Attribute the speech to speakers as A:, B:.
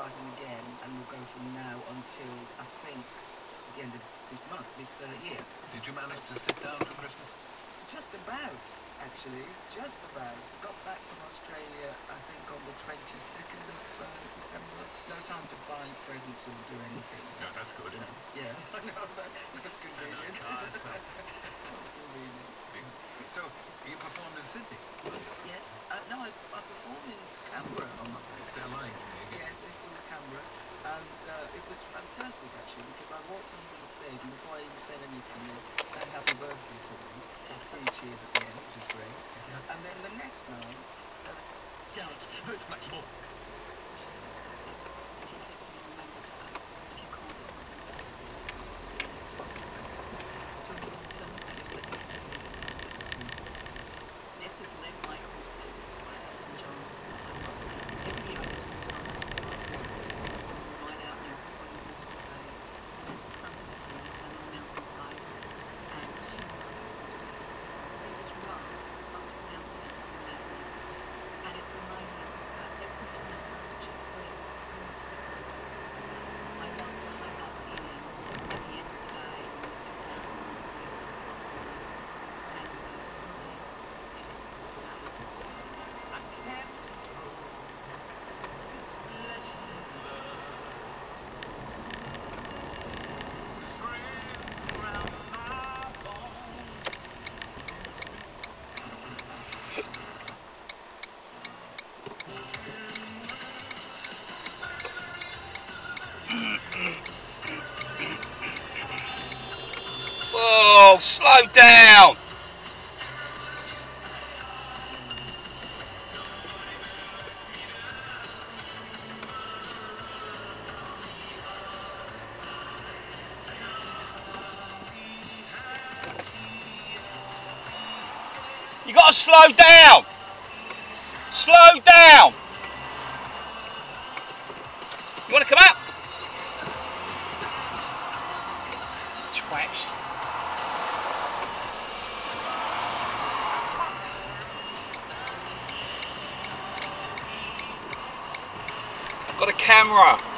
A: starting again and we'll go from now until, I think, the end of this month, this uh, year.
B: Did you manage so, to sit down for Christmas?
A: Just about, actually, just about. Got back from Australia, I think, on the 22nd of uh, December. No time to buy presents or do anything. No,
B: that's good. No.
A: Yeah, I know, that, that's convenient. No, no. that's convenient.
B: So, you performed in Sydney?
A: Yes. Uh, no, I, I performed in Canberra on my was fantastic actually because I walked onto the stage and before I even said anything, they sang happy birthday to me, had three cheers at the end, which was great. And then the next night, uh, Yeah, it's, it's flexible.
C: She said to me, remember that if you can't do something, this is Live Like Horses by Elton John. I've got to, every year I talk to our horses, ride out there on the horse day. There's the sun setting, we're standing on the mountainside, and two horses, they just run up to the mountain and come down. And it's a moment that every time just says, bring it to the I want to have that feeling at the end of the day when you sit down and you sit across the room and uh, really did it today.
A: I can't control this flesh and blood. The strength around my bones moves me.
D: Whoa, slow down! You gotta slow down! Slow down! You wanna come out? Twats. Got a camera.